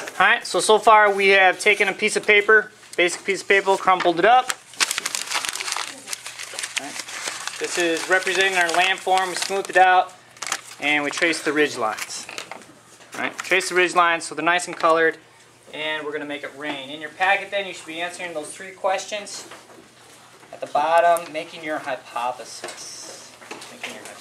Alright, so so far we have taken a piece of paper, basic piece of paper, crumpled it up. This is representing our landform, we smoothed it out, and we traced the ridge lines. Alright, trace the ridge lines so they're nice and colored, and we're going to make it rain. In your packet then you should be answering those three questions. At the bottom, making your hypothesis. Making your hypothesis.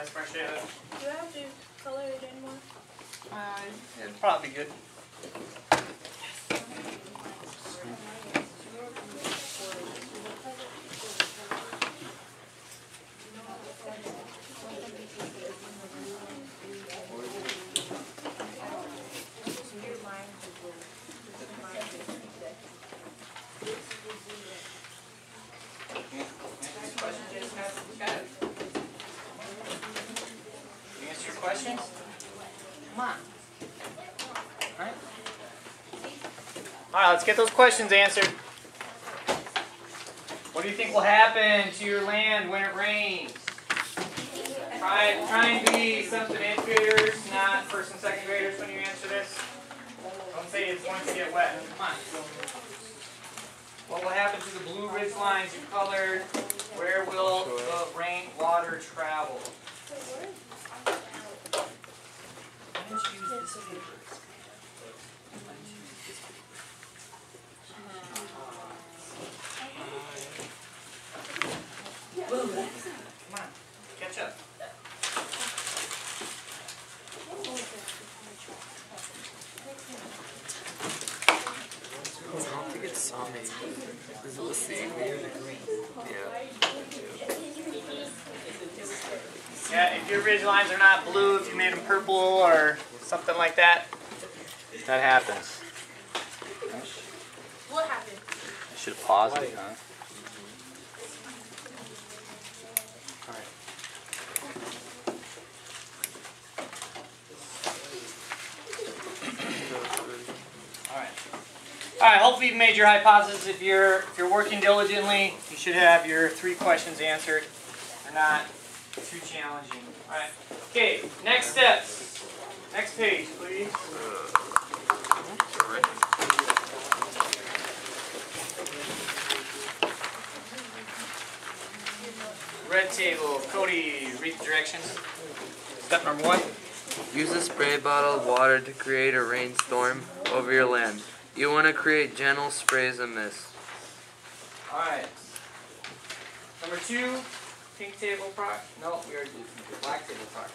That's fresh air. Do I have to color it anymore? Uh, it'd probably be good. You answer your questions? Come on. Alright. Alright, let's get those questions answered. What do you think will happen to your land when it rains? Try, try and be something eighth graders, not first and second graders when you answer this. Don't say it's going to get wet. Come on. What will happen to the blue ridge lines you colored? Where will the rain water travel? Yeah. Yeah, if your ridge lines are not blue, if you made them purple or something like that, that happens. What happened? I should have paused it, huh? Alright. Alright, hopefully you've made your hypothesis. If you're if you're working diligently, you should have your three questions answered. They're not too challenging. Alright. Okay, next steps. Next page, please. Red table. Cody, read the directions. Step number one. Use a spray bottle of water to create a rainstorm over your land. You want to create gentle sprays of mist. Alright. Number two, pink table proc. No, we are black table proc.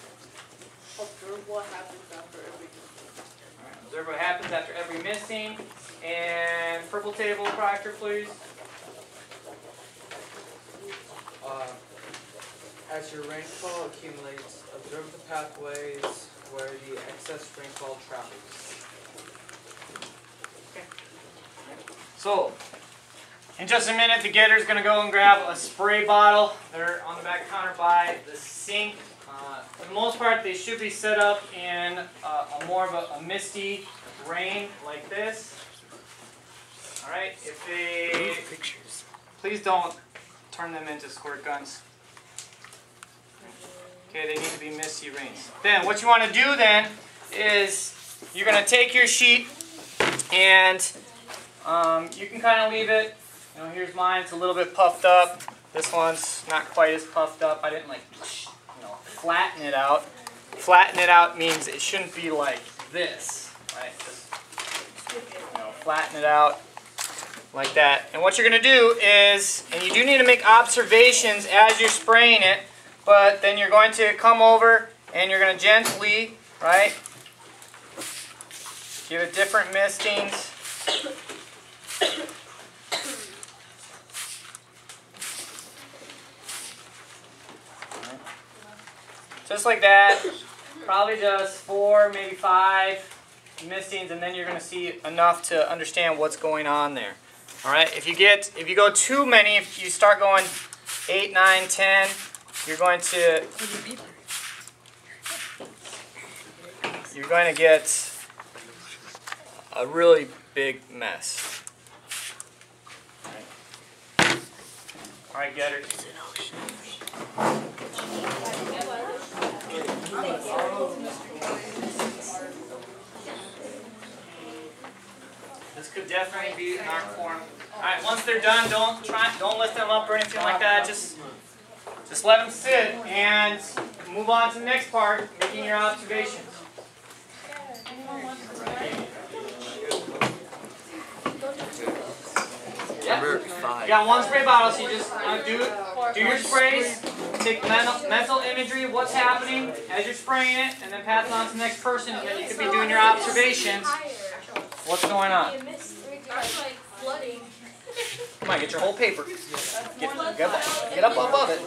Observe what happens after every. Alright, observe what happens after every misting. And purple table proctor, please. Uh, as your rainfall accumulates, observe the pathways where the excess rainfall travels. So, in just a minute, the getter's gonna go and grab a spray bottle. They're on the back counter by the sink. Uh, for the most part, they should be set up in uh, a more of a, a misty rain like this. All right, if they Pictures. please don't turn them into squirt guns. Okay, they need to be misty rains. Then what you want to do then is you're going to take your sheet and um, you can kind of leave it. You know, here's mine. It's a little bit puffed up. This one's not quite as puffed up. I didn't like, flatten it out. Flatten it out means it shouldn't be like this, right? Just You know, flatten it out like that. And what you're going to do is, and you do need to make observations as you're spraying it, but then you're going to come over and you're going to gently, right, give it different mistings. Just like that. Probably just four, maybe five mistings, and then you're going to see enough to understand what's going on there. All right. If you get, if you go too many, if you start going eight, nine, ten, you're going to, you're going to get a really big mess. All right. Getter. This could definitely be an art form. Alright, once they're done, don't try don't lift them up or anything like that. Just just let them sit and move on to the next part, making your observations. Number You got one spray bottle, so you just uh, do do your sprays, take mental, mental imagery of what's happening as you're spraying it, and then pass it on to the next person, and then you could be doing your observations. What's going on? Come on, get your whole paper. Get, get, up, get up above it.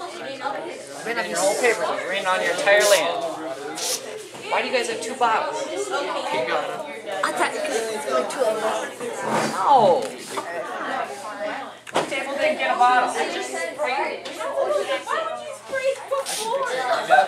Get your whole paper. You're in on your entire land. Why do you guys have two bottles? I thought it was going two of us. No. Table didn't get a bottle. Ah, I got screamers. It's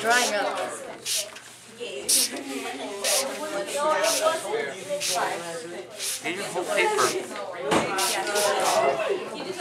drying up. Get your whole paper.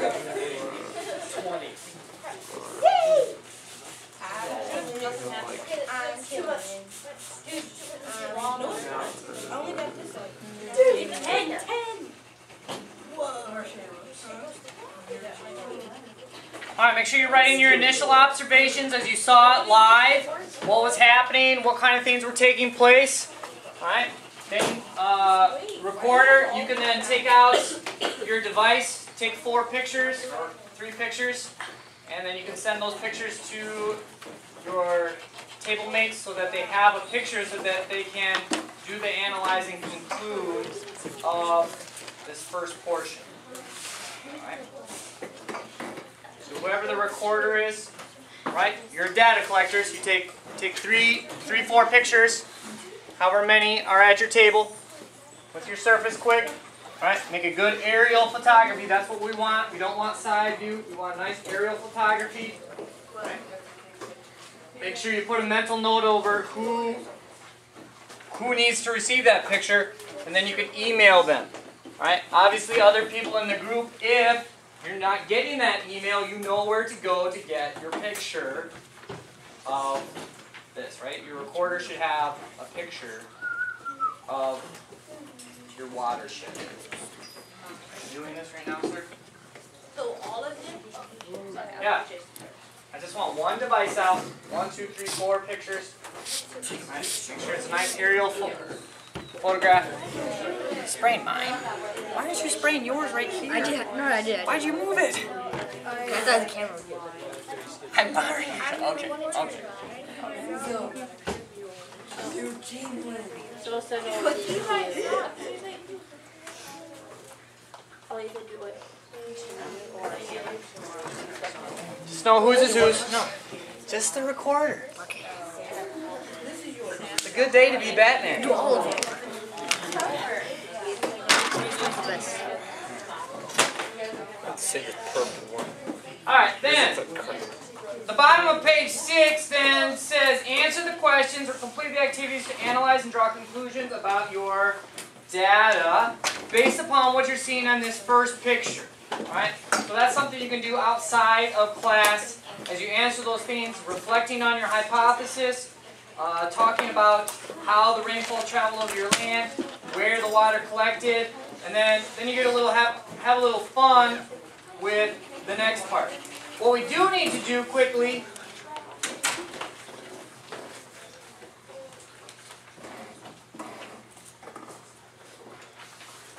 got to. Whoa, whoa. All right, make sure you're writing your initial observations as you saw it live. What was happening, what kind of things were taking place. All right, then uh, recorder, you can then take out your device, take four pictures or three pictures, and then you can send those pictures to your table mates so that they have a picture so that they can do the analyzing conclude of this first portion. Right. So whoever the recorder is, right? You're data collectors, you take take three, three, four pictures, however many are at your table, with your surface quick. All right, make a good aerial photography. That's what we want. We don't want side view. We want a nice aerial photography. Right? Make sure you put a mental note over who who needs to receive that picture, and then you can email them. All right. Obviously, other people in the group, if you're not getting that email, you know where to go to get your picture of this, right? Your recorder should have a picture of your watershed. You doing this right now, sir? So all of them? Yeah. I just want one device out. One, two, three, four pictures. Right? Make sure it's a nice aerial pho- photograph. Spraying mine. Why aren't you spraying yours right here? I did. No, I did. Why'd you move it? I thought the camera was good. I'm sorry. Okay. Okay. So send all of these. I'll either do it. Just know whose is whose. No. Just the recorder. Okay. The a good day to be Batman. Do all of it. Let's say the purple one. Alright, then. The bottom of page six then says answer the questions or complete the activities to analyze and draw conclusions about your data based upon what you're seeing on this first picture. Alright? So that's something you can do outside of class as you answer those things, reflecting on your hypothesis, uh, talking about how the rainfall traveled over your land, where the water collected, and then, then you get a little have, have a little fun with the next part. What we do need to do quickly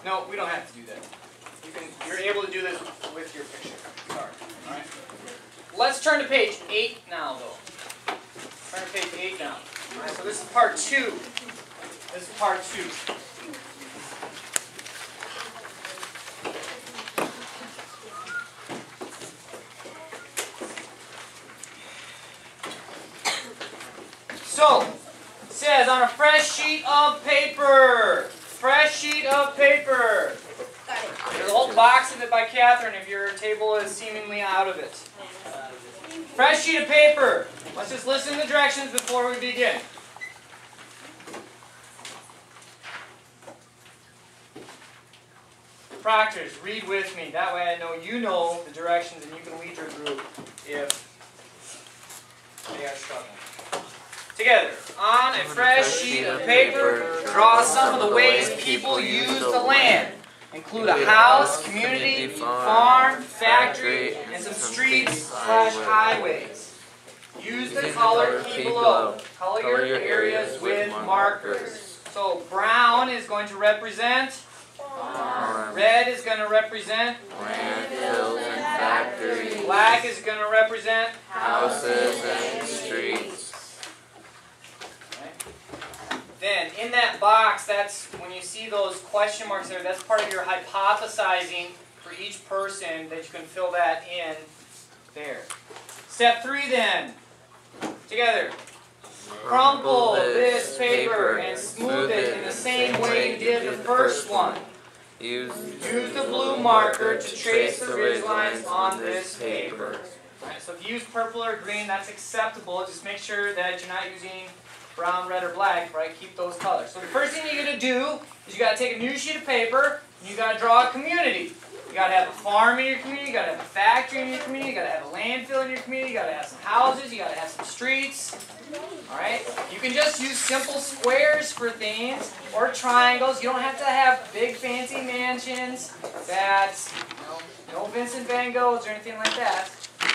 No, we don't have to do that. You can, you're able to do this with your picture. Sorry. All right. Let's turn to page 8 now, though. Turn to page 8 now. All right, so this is part 2. This is part 2. Sheet of paper. Fresh sheet of paper. There's a whole box of it by Catherine if your table is seemingly out of it. Fresh sheet of paper. Let's just listen to the directions before we begin. Proctors, read with me. That way I know you know the directions and you can lead your group if they are struggling. Together, on a fresh sheet of paper, draw some of the ways people use the land. Include a house, community, farm, factory, and some streets slash highways. Use the color key below. Color your areas with markers. So brown is going to represent, Farm, red is going to represent, landfills and factories, black is going to represent, houses and streets. Then in that box, that's when you see those question marks there, that's part of your hypothesizing for each person that you can fill that in there. Step three then. Together. Crumple this paper and smooth it in the same way you did the first one. Use the blue marker to trace the ridge lines on this paper. Alright, so if you use purple or green, that's acceptable. Just make sure that you're not using brown, red, or black, right? Keep those colors. So the first thing you're gonna do is you gotta take a new sheet of paper and you gotta draw a community. You gotta have a farm in your community, you gotta have a factory in your community, you gotta have a landfill in your community, you gotta have some houses, you gotta have some streets. Alright? You can just use simple squares for things or triangles. You don't have to have big fancy mansions that you know, no Vincent Van Goghs or anything like that.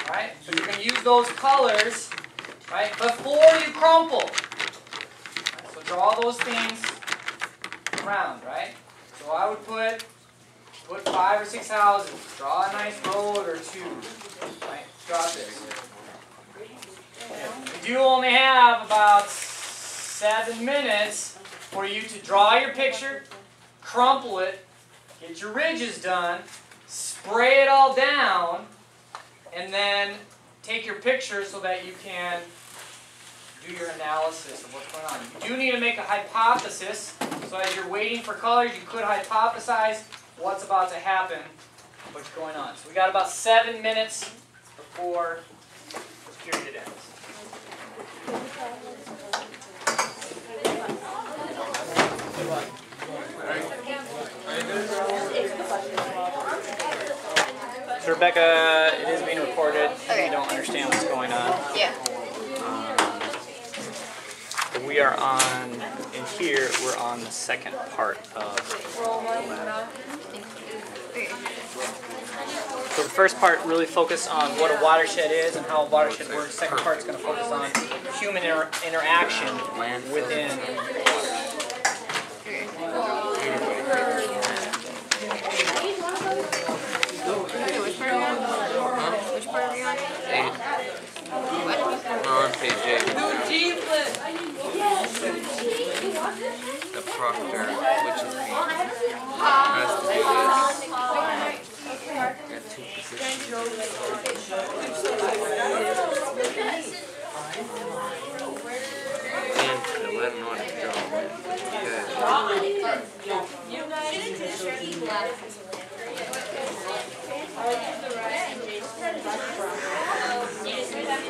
Alright? So you can use those colors, right, before you crumple. Draw those things around, right? So I would put put five or six houses. Draw a nice road or two. Right? Draw this. You only have about seven minutes for you to draw your picture, crumple it, get your ridges done, spray it all down, and then take your picture so that you can do your analysis of what's going on. You do need to make a hypothesis, so as you're waiting for colors, you could hypothesize what's about to happen, what's going on. So we got about seven minutes before this period ends. So Rebecca, it is being recorded. Okay. We don't understand what's going on. Yeah we are on, in here, we're on the second part of So the first part really focused on what a watershed is and how a watershed works. Second part is going to focus on human inter interaction within. On? Page 8. instructor, which is me, do let him know to go. Good. You just that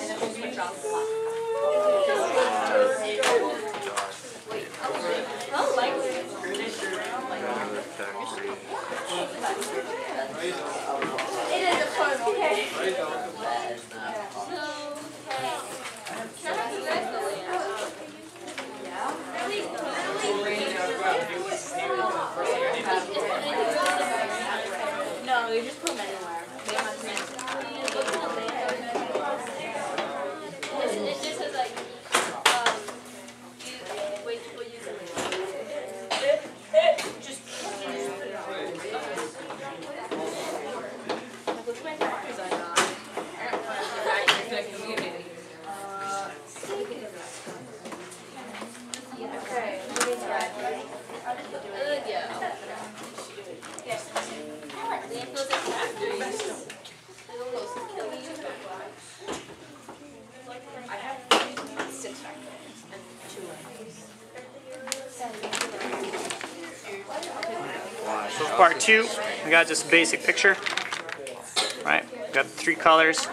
and then we'll switch off the clock. Two, we got just a basic picture. Right? We got three colors.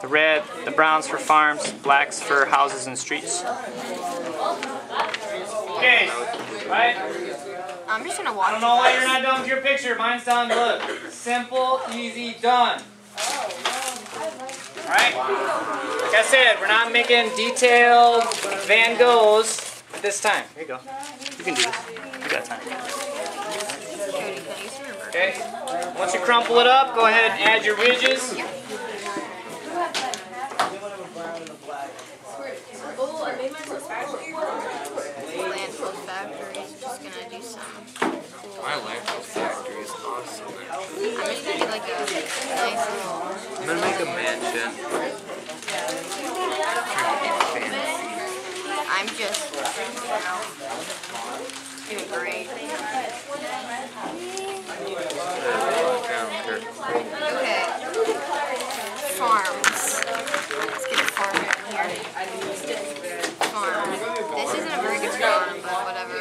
The red, the browns for farms, blacks for houses and streets. Okay, right? I'm just gonna I don't know why you're not done with your picture. Mine's done. Look. Simple, easy, done. Alright? Like I said, we're not making detailed Van Goghs at this time. Here you go. You can do this. You got time. Okay? Once you crumple it up, go ahead and add your ridges. Oh, I made myself factory. landfill. Just gonna do some. My landfill factory is awesome. I'm just gonna do like a nice little. I'm gonna make a mansion. Fancy. I'm just doing great. Okay. Farms. Let's get a farm in here. Farm. This isn't a very good drawing, but whatever.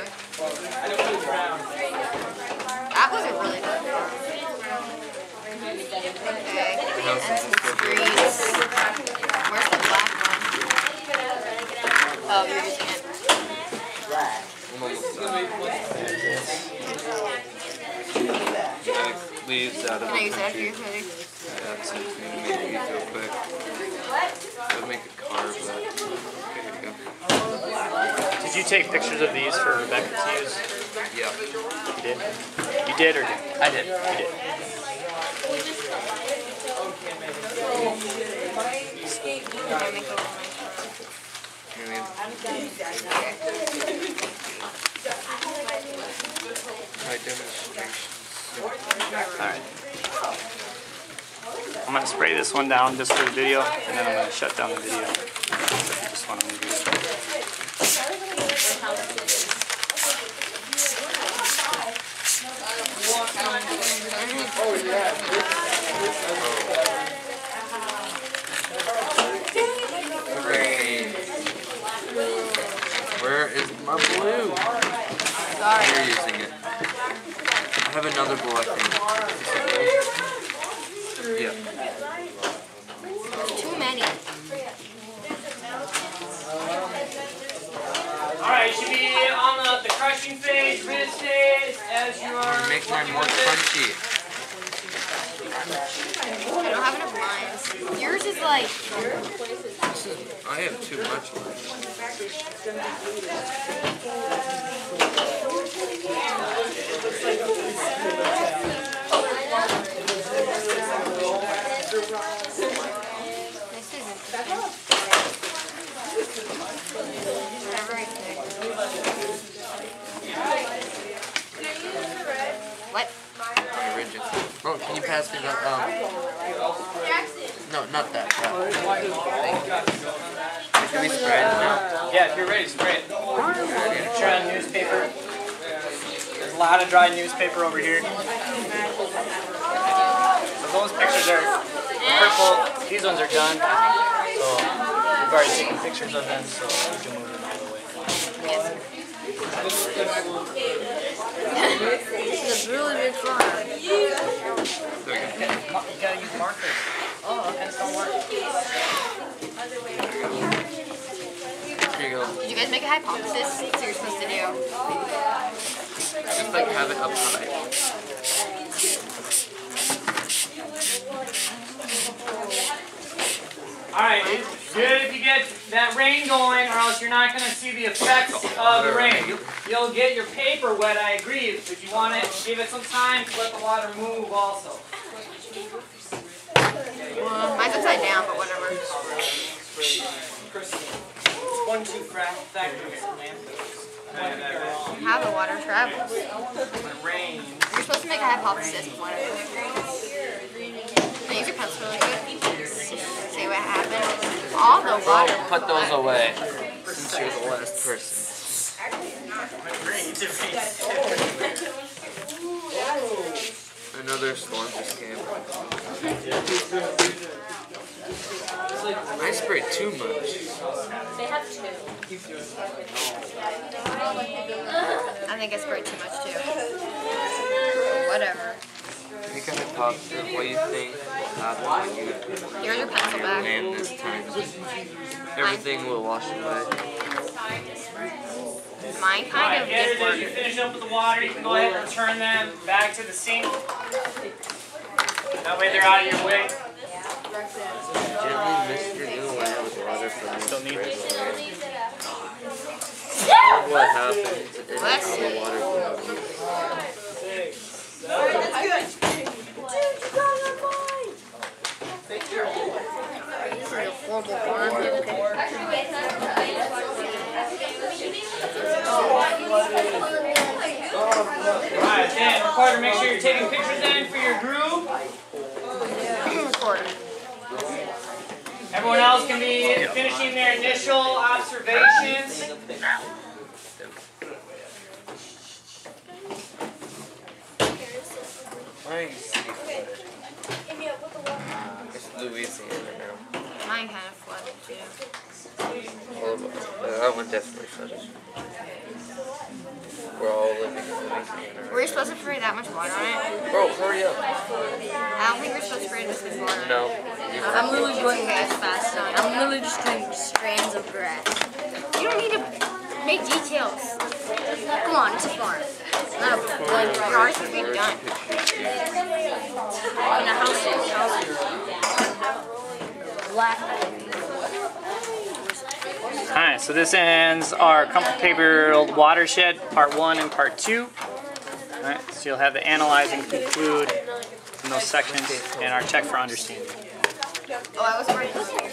That was a really good farm. Okay. And some streets. Where's the black one? Oh, you're using it. I'm almost done. Leaves out of Can I the use that for country. your food? That's something to make these real quick. I'll make a car, but there you go. Did you take pictures of these for Rebecca to use? Yeah. You did? You did or did? I did. You did. Can I make a little My demonstration. Alright. I'm gonna spray this one down just for the video, and then I'm gonna shut down the video. If you just wanna maybe. Okay. Where is my blue? Sorry. You're using it. I have another blue, I think. Yeah. Too many. Alright, you should be on the, the crushing phase, ridge phase, as you are Make mine more with it. crunchy. I don't have enough lines. Yours is like I have too much left. this isn't. They're very thick. What? My ridges. Oh, can you pass me the, um, no, not that. that. Should we spray it now? Yeah, if you're ready, spray it. Try on newspaper. There's a lot of dry newspaper over here. So those pictures are purple. These ones are done. So we've already taken pictures of them, so we can move them out of the way. This is a really big farm. You gotta use markers. Oh, pens don't work. Here you go. Did you guys make a hypothesis? That's what you're supposed to do. Just like have it up high. Alright, it's good if you get that rain going, or else you're not going to see the effects oh, of the rain. You'll, you'll get your paper wet, I agree, but you want to give it some time to let the water move also. Well, mine's upside down, but whatever. One, two factors, man. How the water travels. When it. You're supposed to make a hypothesis before it. Now use your pencil really quick. See what happens. All the water. Oh, put those away. Since you're the last person. Another storm just came. I sprayed too much. They have two. I think I sprayed too much too. Whatever. You Make a hypothesis what you think will happen when you Here's your pencil back. land this time. Everything will wash away. Mine kind Alright, of get gets it as you worse. finish up with the water, you can go ahead and return them back to the sink. That way they're out of your way. Gently mist your new land with water from Still the need it. What happens is Bless how the water This is a horrible farm. Alright, then, Carter, make sure you're taking pictures then for your group. Everyone else can be finishing their initial observations. Mine's seafood. It's Louisiana now. Mine kind of flooded too. All of us. That one definitely flooded. We're all living in Louisiana. Were you supposed to spray that much water on it? Bro, hurry up. I don't think we're supposed to spray this much water. No. I'm literally going as fast on. I'm literally just doing strands of grass. You don't need to make details. Come on, it's a farm. Not a like you're already supposed to be done. In a house, Black. Alright, so this ends our comfort paper Old watershed, part one and part two. Alright, so you'll have the analyze and conclude in those sections and our check for understanding. Oh, I was.